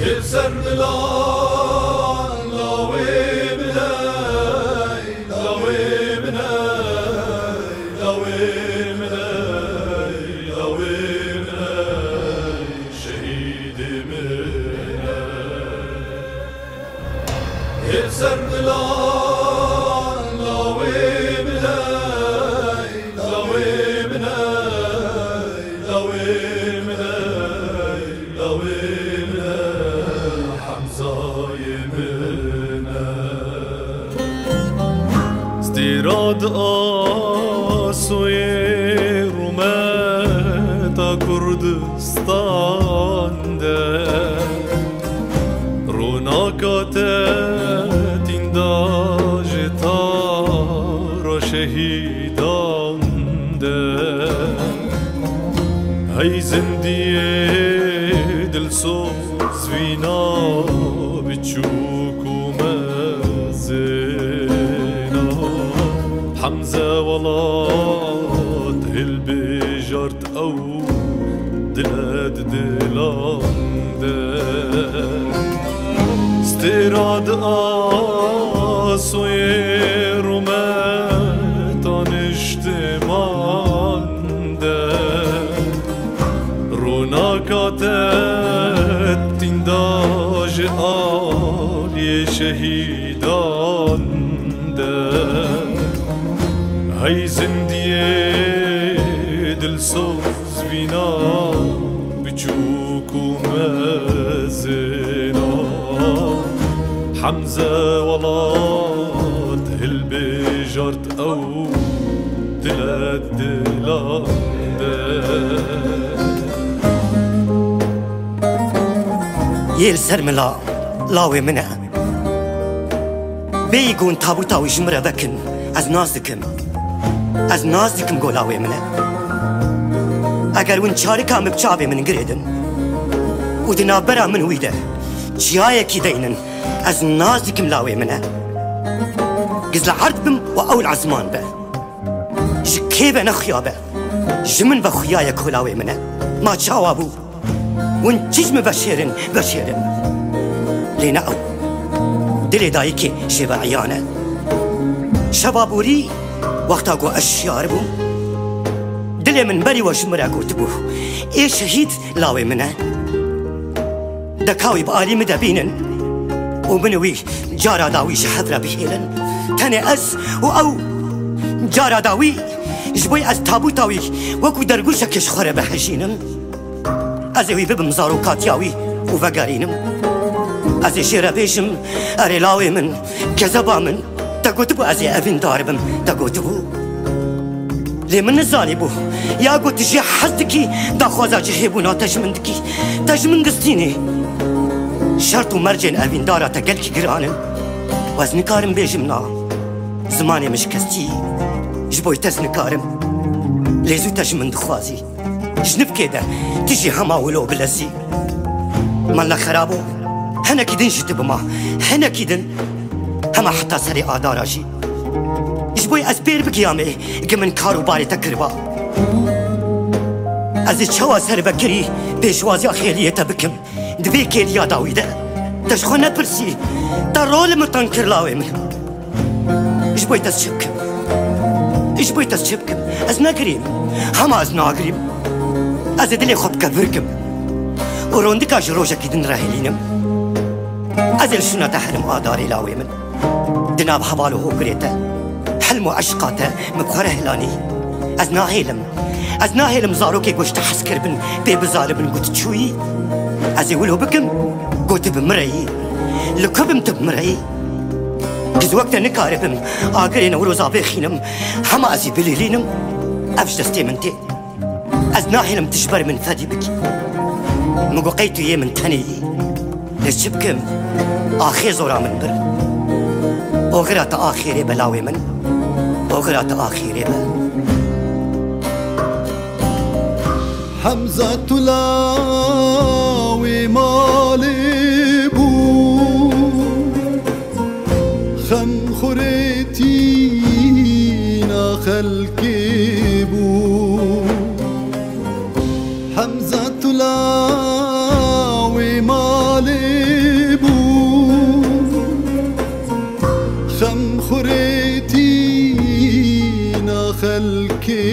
يسر ملان لاوي مناي لاوي مناي لاوي مناي لاوي مناي شهيد يسر استيراد آسوی رومتا کردستان ده. روناکات تینداج تارا شهیدان ده. ای زندی دلسوز وینا بچوک بجارت أو دلاد دلان استراد آسوی رومتان اجتمان ده روناکات تینداج آلی شهیدان ده هی بچوک و مزنا حمزة ولات هل بجارت أو دلات دلات يل سرملا لاوي منع بيقون تابوتا وجمرة بكن از نازدكم از نازدكم قولاوي منع اگر ون چاري كام بچابي من قريدن ودنا برا من ويده جيايا كي دينن از نازدكم لاوي منع قزل عرض بم واول عزمان به. جكيبه نخيا به. جمن بخيايا كولاوي منع ما تشاوابو ون چشم بشيرن بشيرن لينا أو. دلي دايكي شبا عيانه شبابوري وقتا قو اشيار بو. دلي من بري وشمرا قوت بو. إيه شهيد لاوي منه. دكاوي بآلي مدبينن ومنوي جارا داوي شحذرا بهيلن تاني أز وأو جارا داوي جبوي أز تابوتاوي وكو درقوشا كشخورة بحجينن از وی ببم زاروکاتیاوی و وگارینم از شیر بیشم اری لاوی من کذبا من. تا گوت بو از اوین لی من نزانی بو یا گوت جی حزدکی دا خوازا جی هیبونا تجمندکی تجمندستینی شرط و مرجن اوین دارا تا گل کی گرانن. و از نکارم بیشم نا. زمانی مشکستی جبوی تز نکارم لیزو تجمند خوازی. جنب كده تجي هما ولو بلسي مالا خرابو. هنا كيدن جت بما هنا كيدن هما حتى سري آداراشي جبوي أسبير بقيامي. كمن كارو باري تكربا از چوا سر بکری پیشوازی خیلیت بکم دوی کلیا داویده تشخو نپرسی تا رول متان کرلاوی من جبوي تس شبكم جبوي تس شبكم از نگریم هما از ناگریم از دلی خود کبرکم و روندکا جروجا کدن راهلینم از الشنا تحرم آداري لاوي من. دناب حبالو هو قريته. حلم وعشقاته مبخره هلاني از ناهيلم از ناهيلم زاروكي قوش تحس كربن بي بزالبن قوت تشوي از يولو بكم قوت بمرأي لكبم تبمرأي كز وقت نكاربم آقرين وروزا بيخينم حما أزي بليلينم أفش دستي منتي از ناهلم تجبر من فدي بك مقوقيتو يه من تاني ليش بكم آخي زورا من بر. أغرات آخيري بلاوي من. أغرات آخيري بل حمزة لاوي مالي بو خم خريتينا خلقي بو حمزة لاوي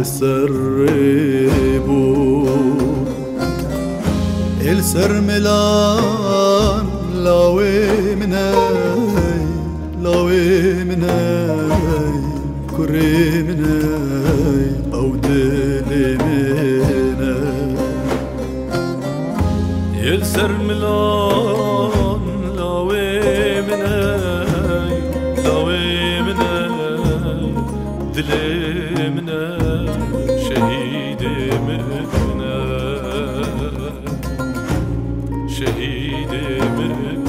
لسر بو السر ملان لاوي مناي لاوي مناي كري مناي أو دلي مناي. يلسر ملان ايدي